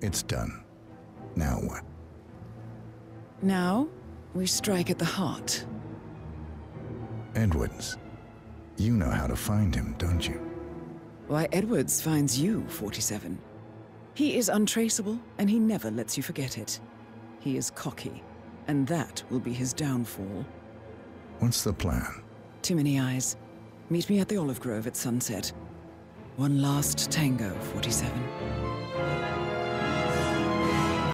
It's done. Now what? Now, we strike at the heart. Edwards. You know how to find him, don't you? Why, Edwards finds you, 47. He is untraceable, and he never lets you forget it. He is cocky, and that will be his downfall. What's the plan? Too many eyes. Meet me at the Olive Grove at sunset. One last tango, 47.